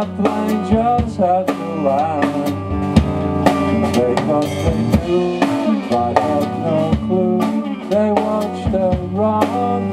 that plane just had to land. They thought they knew, but had no clue. They watched her run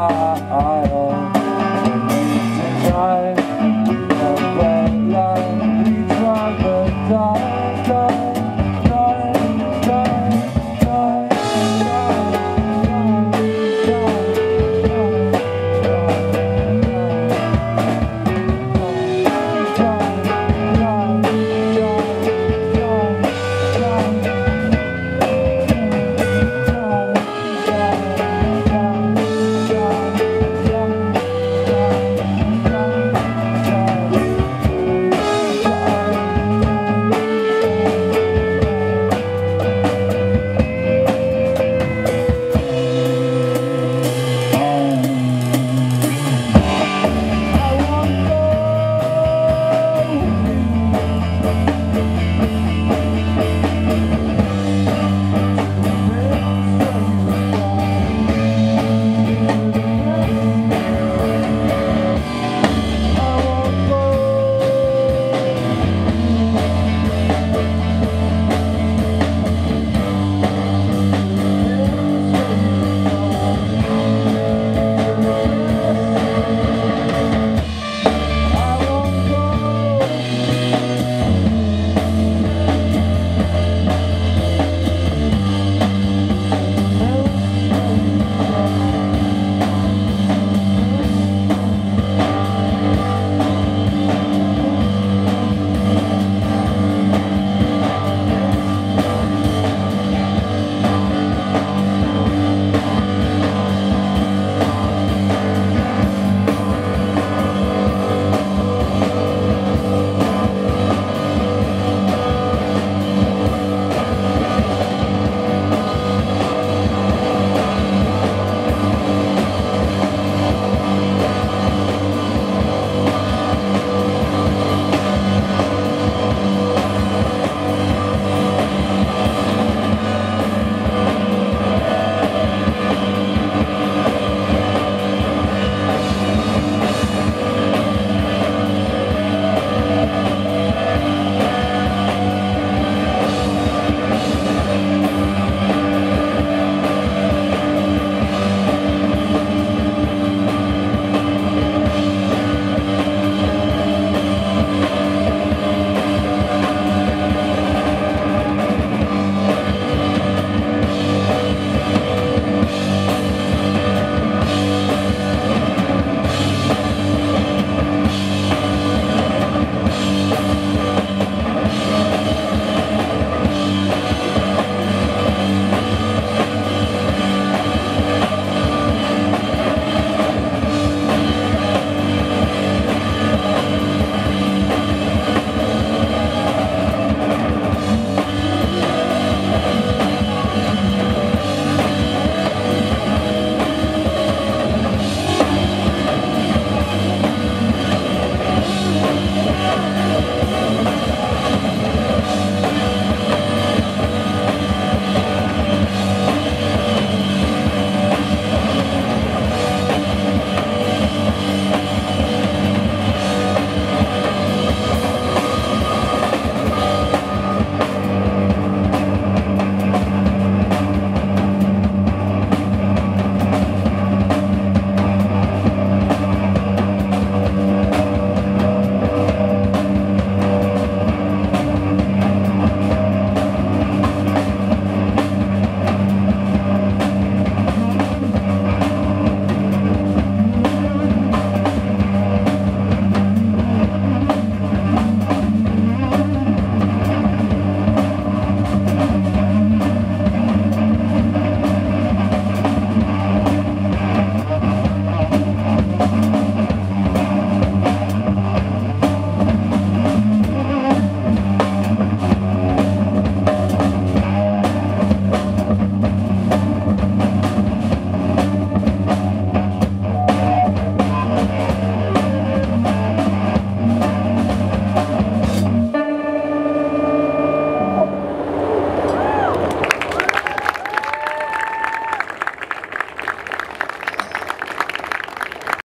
Ah.